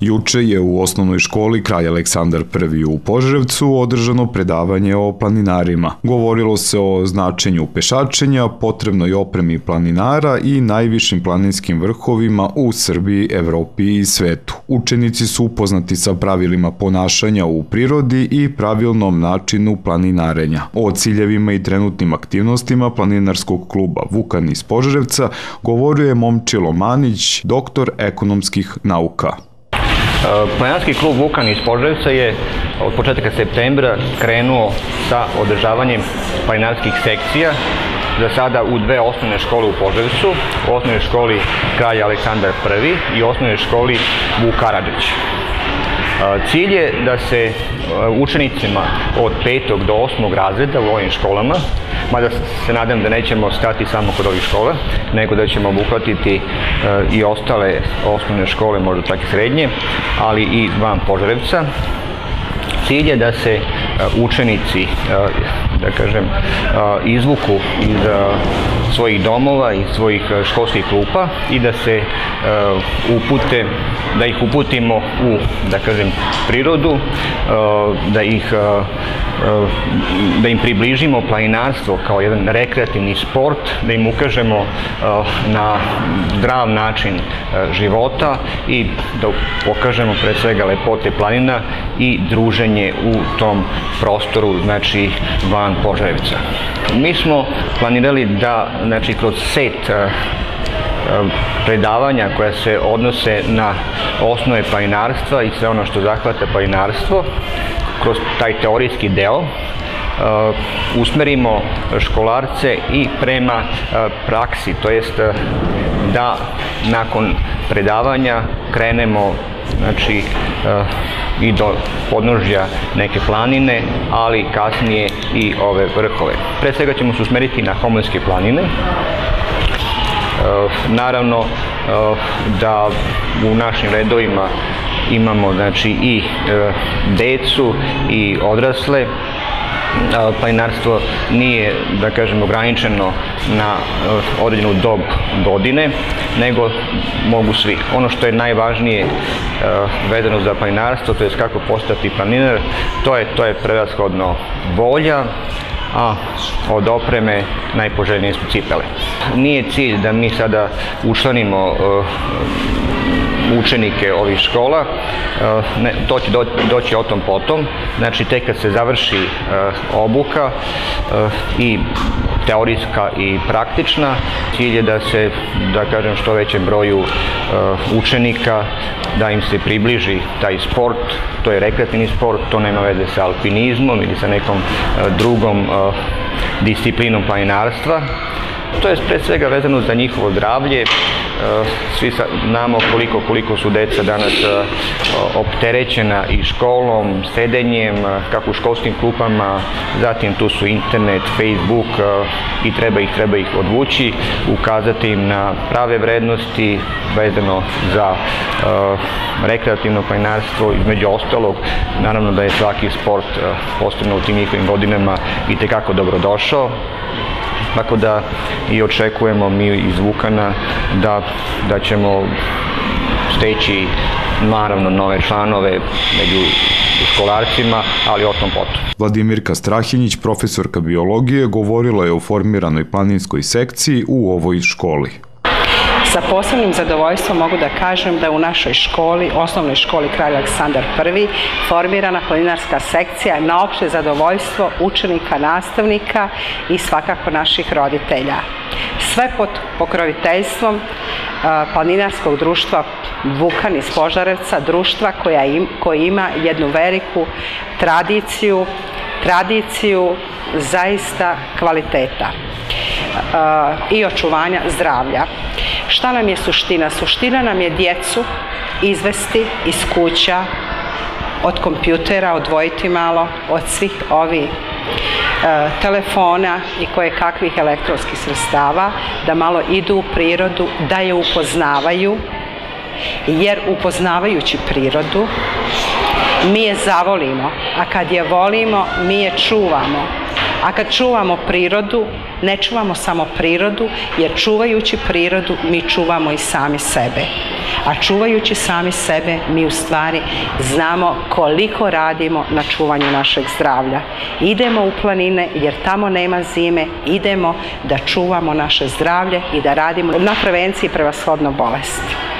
Juče je u osnovnoj školi Kralj Aleksandar I u Požarevcu održano predavanje o planinarima. Govorilo se o značenju pešačenja, potrebnoj opremi planinara i najvišim planinskim vrhovima u Srbiji, Evropi i svetu. Učenici su upoznati sa pravilima ponašanja u prirodi i pravilnom načinu planinarenja. O ciljevima i trenutnim aktivnostima planinarskog kluba Vukan iz Požarevca govorio je Momčilo Manić, doktor ekonomskih nauka. Planinarski klub Vukan iz Požarevca je od početka septembra krenuo sa održavanjem planinarskih sekcija za sada u dve osnovne škole u Požarevcu, u osnovnoj školi Kralja Aleksandar I i osnovnoj školi Vuk Karadžić. Cilj je da se učenicima od petog do osmog razreda u ovim školama, mada se nadam da nećemo stati samo kod ovih škola, nego da ćemo obuhvatiti i ostale osnovne škole, možda čak i srednje, ali i van Požarevca. Cilj je da se učenici, da kažem, izvuku iz svojih domova i svojih školskih klupa i da se upute, da ih uputimo u, da kažem, prirodu, da ih da im približimo planinarstvo kao jedan rekreativni sport, da im ukažemo na zdrav način života i da pokažemo pre svega lepote planina i druženje u tom prostoru, znači van Požarevica. Mi smo planirali da, znači, kroz set predavanja koja se odnose na osnove planinarstva i sve ono što zahvata planinarstvo, kroz taj teorijski deo, usmerimo školarce i prema praksi, to jest da nakon predavanja krenemo znači, i do podnožja neke planine, ali kasnije i ove vrhove. Pre svega ćemo se usmeriti na homonske planine, Naravno da u našim redovima imamo znači i decu i odrasle planinarstvo nije, da kažem, ograničeno na određenu dob godine, nego mogu svi. Ono što je najvažnije vezano za planinarstvo, to je kako postati planinar, to je, to je prevashodno volja, a od opreme najpoželjnije su cipele. Nije cilj da mi sada učlanimo učenike ovih škola, ne, to će doći o tom potom, znači tek kad se završi obuka i teorijska i praktična, cilj je da se, da kažem, što većem broju učenika, da im se približi taj sport, to je rekreativni sport, to nema veze sa alpinizmom ili sa nekom drugom disciplinom planinarstva. To je pre svega vezano za njihovo zdravlje, svi znamo koliko, koliko su deca danas opterećena i školom, sedenjem, kako u školskim klupama, zatim tu su internet, Facebook i treba ih, treba ih odvući, ukazati im na prave vrednosti vezano za rekreativno planinarstvo, između ostalog, naravno da je svaki sport, posebno u tim njihovim godinama, i tekako dobrodošao. Tako da i očekujemo mi iz Vukana da, da ćemo steći naravno nove članove među školarcima, ali o tom potom. Vladimirka Strahinjić, profesorka biologije, govorila je o formiranoj planinskoj sekciji u ovoj školi. Sa posebnim zadovoljstvom mogu da kažem da u našoj školi, osnovnoj školi Kralj Aleksandar I, formirana planinarska sekcija na opšte zadovoljstvo učenika, nastavnika i svakako naših roditelja. Sve pod pokroviteljstvom planinarskog društva Vukan iz Požarevca, društva koja im, koji ima jednu veliku tradiciju, tradiciju zaista kvaliteta i očuvanja zdravlja. Šta nam je suština? Suština nam je djecu izvesti iz kuća, od kompjutera, odvojiti malo od svih ovih e, telefona i koje kakvih elektronskih sredstava, da malo idu u prirodu, da je upoznavaju, jer upoznavajući prirodu, mi je zavolimo, a kad je volimo, mi je čuvamo, A kad čuvamo prirodu, ne čuvamo samo prirodu, jer čuvajući prirodu mi čuvamo i sami sebe. A čuvajući sami sebe, mi u stvari znamo koliko radimo na čuvanju našeg zdravlja. Idemo u planine jer tamo nema zime, idemo da čuvamo naše zdravlje i da radimo na prevenciji prevashodno bolesti.